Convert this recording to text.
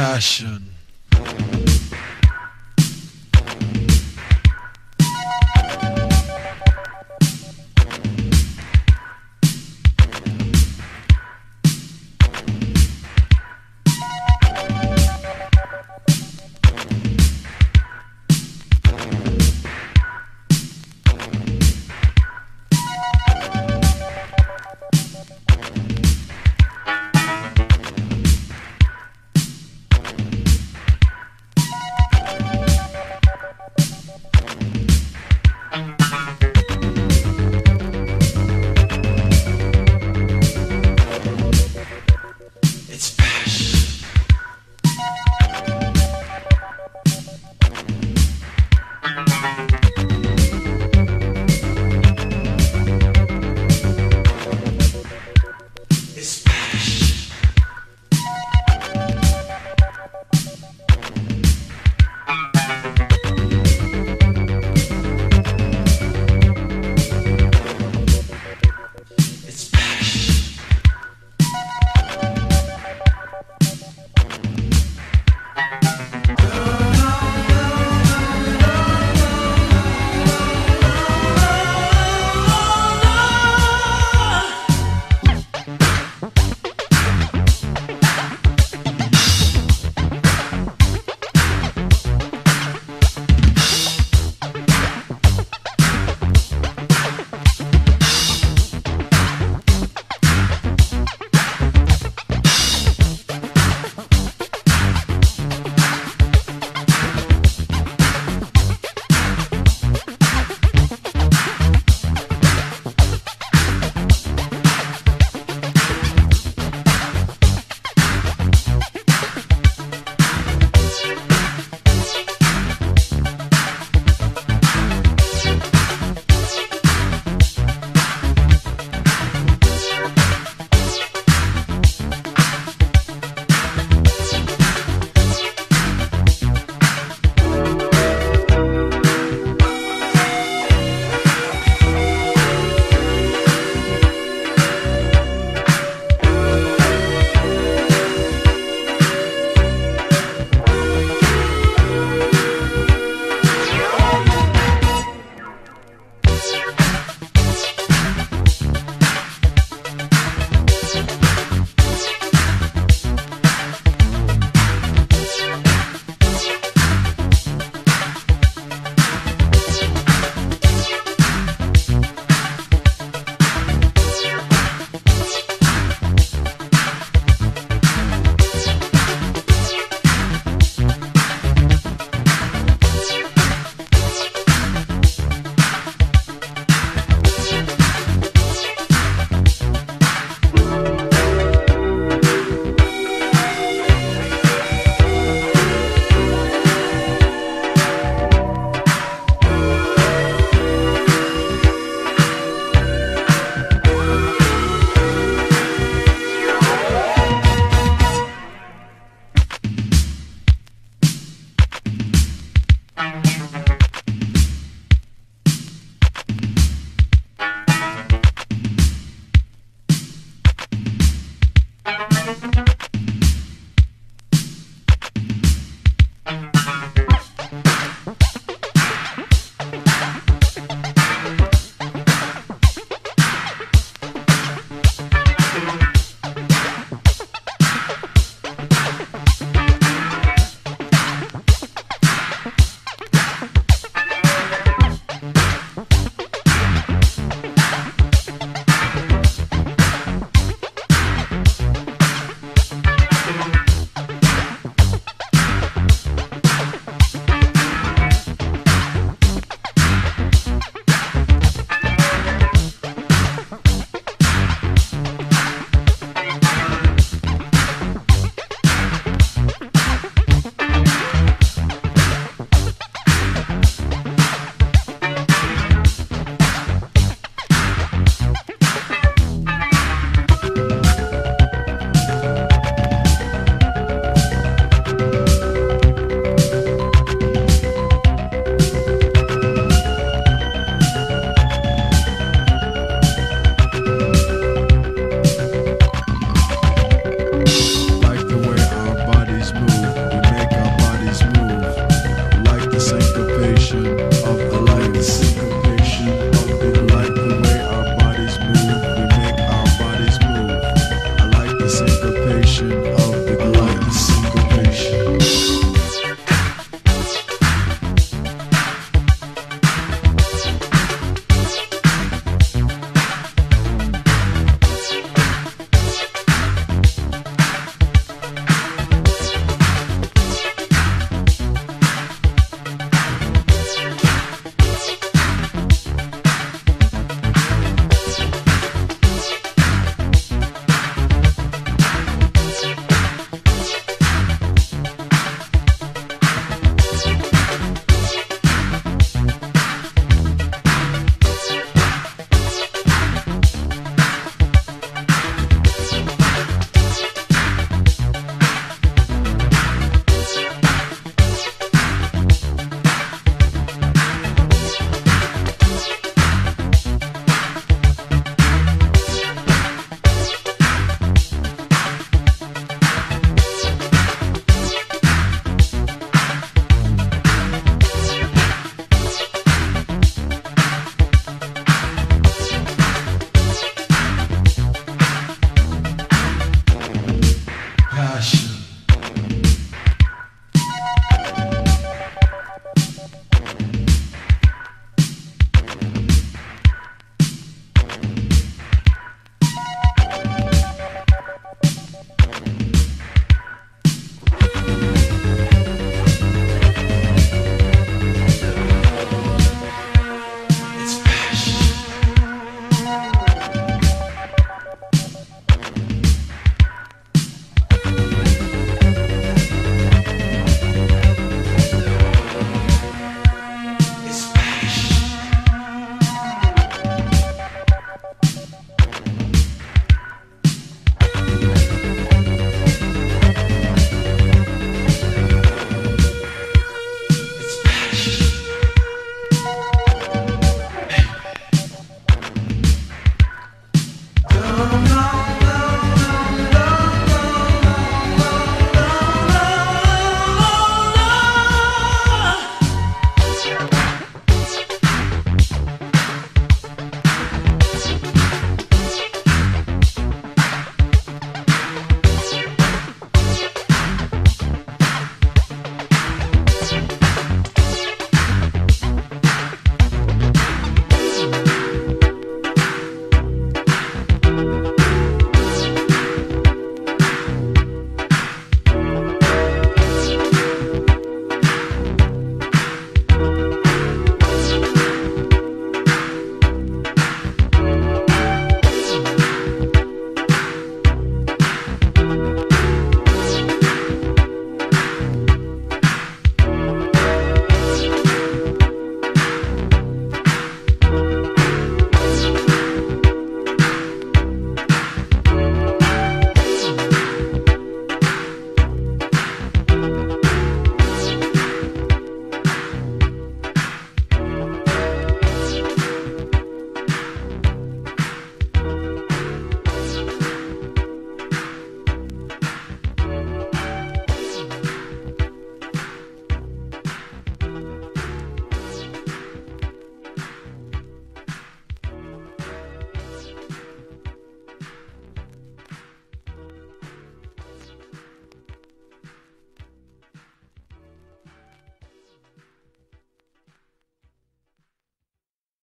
passion.